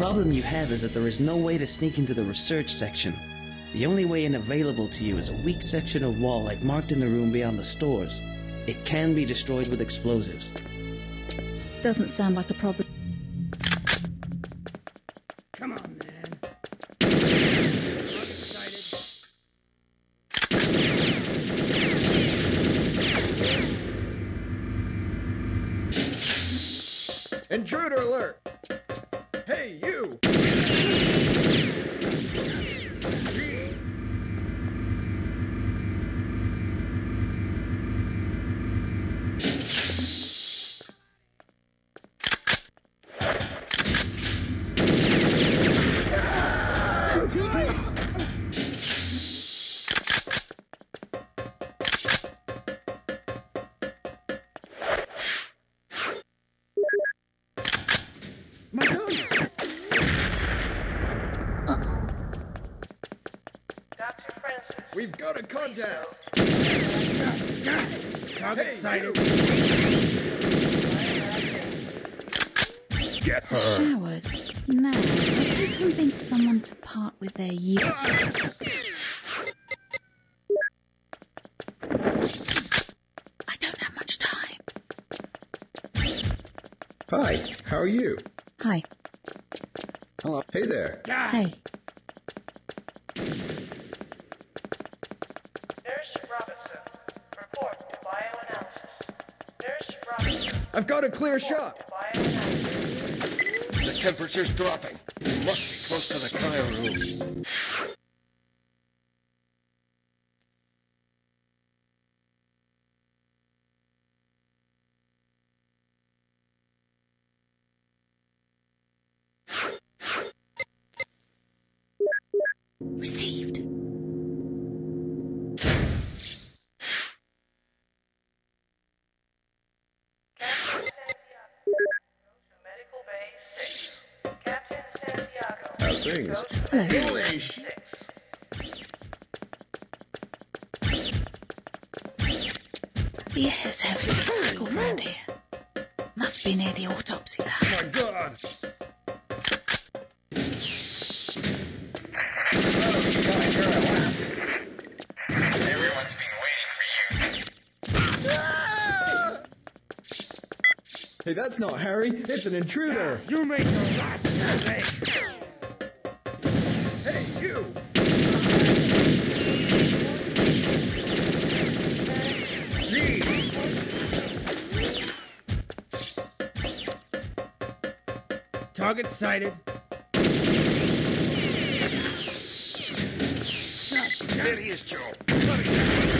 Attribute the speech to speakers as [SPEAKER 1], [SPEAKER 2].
[SPEAKER 1] problem you have is that there is no way to sneak into the research section. The only way in available to you is a weak section of wall I've marked in the room beyond the stores. It can be destroyed with explosives.
[SPEAKER 2] Doesn't sound like a problem.
[SPEAKER 3] Come on, man.
[SPEAKER 4] Intruder alert! We've got a contact!
[SPEAKER 3] Target
[SPEAKER 4] Hey,
[SPEAKER 3] sighted.
[SPEAKER 5] Get her.
[SPEAKER 2] Showers. Now, I can convince someone to part with their youth. I don't have much time.
[SPEAKER 5] Hi, how are you?
[SPEAKER 2] Hi. Hello.
[SPEAKER 5] Hey there.
[SPEAKER 2] Hey.
[SPEAKER 4] I've got a clear shot!
[SPEAKER 6] The temperature's dropping. We must be close to the cryo room.
[SPEAKER 5] Things?
[SPEAKER 7] Go to
[SPEAKER 2] Hello.
[SPEAKER 7] Medical Bay 6.
[SPEAKER 2] The air's heavily sprinkled round here. Must be near the autopsy lab.
[SPEAKER 4] Oh, my god!
[SPEAKER 6] Everyone's been waiting for you. Ah!
[SPEAKER 4] Hey, that's not Harry, it's an intruder!
[SPEAKER 3] You make your last mistake. Target sighted.
[SPEAKER 6] There he is, Joe.